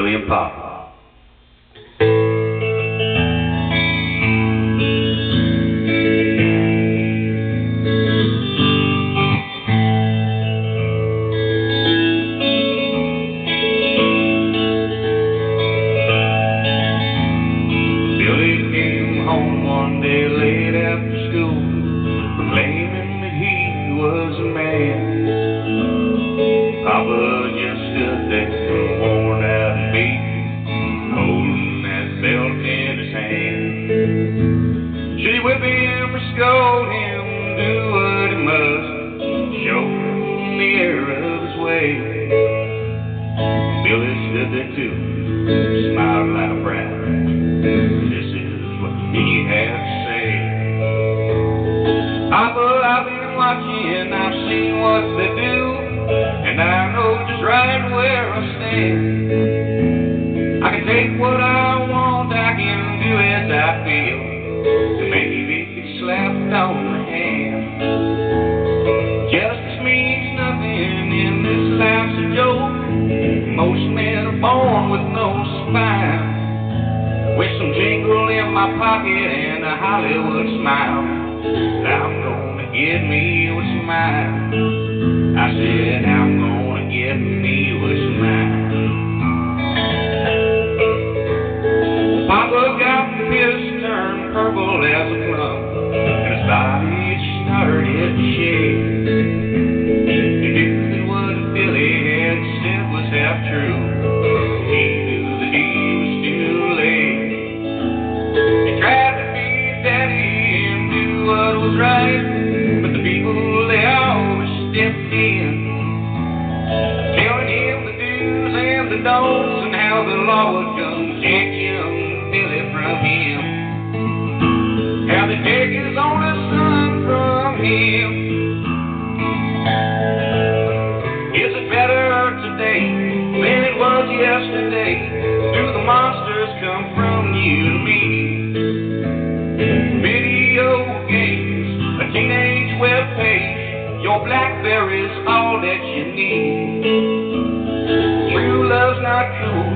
Billy and Pop. Billy came home one day late hand. Should he whip him or scold him, do what he must, show him the error of his way? Billy stood there too, smiled like a brat. This is what he had to say. Papa, I've been watching, I've seen what they do, and I know just right where I stand. I can take what I want, I feel, maybe get slapped on the hand. Justice means nothing in this life's a joke. Most men are born with no spine. With some jingle in my pocket and a Hollywood smile. Now I'm gonna get me what's mine. What was right, but the people they always stepped in, telling him the do's and the don'ts and how the law would come take young Billy from him. How they take his only son from him. Is it better today than it was yesterday? Do the monsters come from you and me? True love's not cool,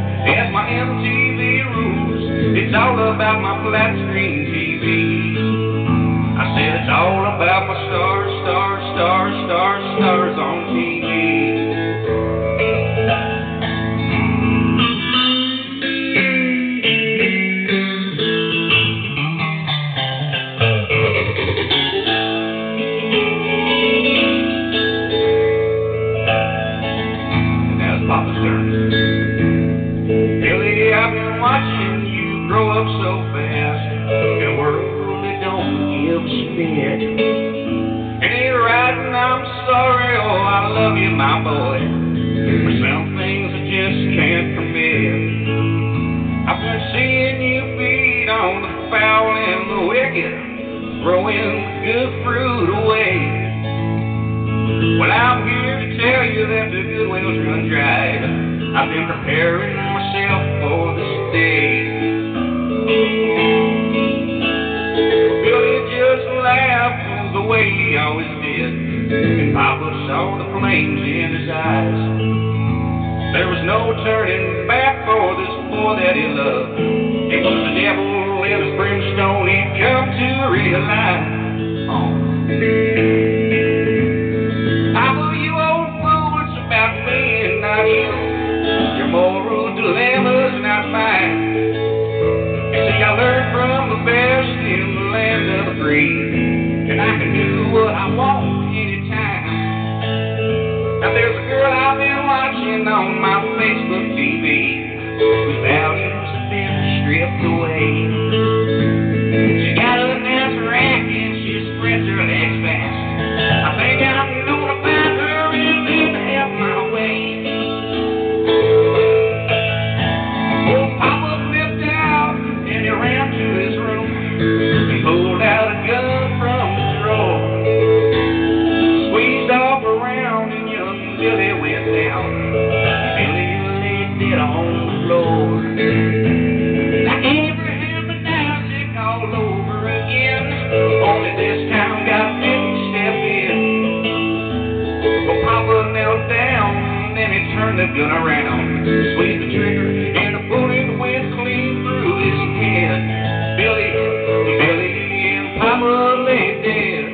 my MTV rules. It's all about my flat screen TV. Billy, I've been watching you grow up so fast world don't give a spit. It ain't right, I'm sorry. Oh, I love you, my boy. For some things I just can't. I've been seeing you feed on the foul and the wicked, been preparing myself for this day. Billy just laughed the way he always did, and Papa saw the flames in his eyes. There was no turning back for this boy that he loved. Free, and I can do what I want yourself until you lay dead on the floor. Like Abraham and Isaac all over again, only this time God didn't step in. Well, Papa knelt down, then he turned the gun around, squeezed the trigger, and the bullet went clean through his head. Billy, Billy, and Papa lay dead.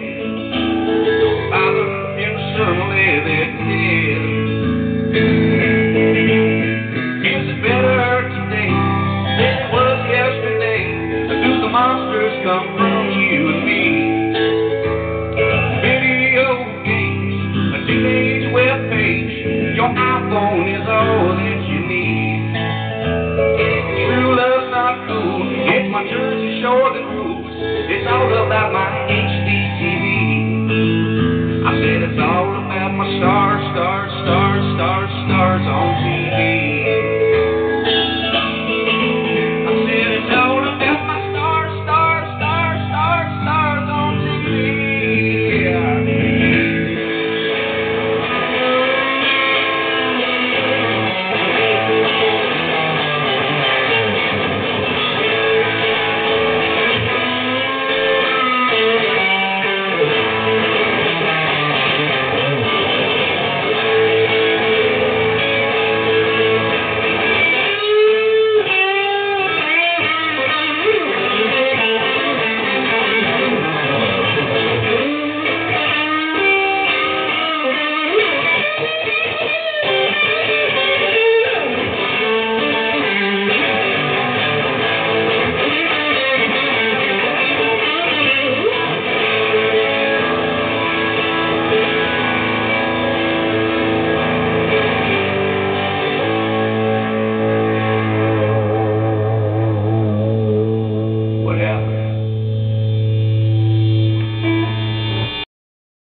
Papa, and certainly they did. It's all about my HDTV. I said it's all about my star, stars.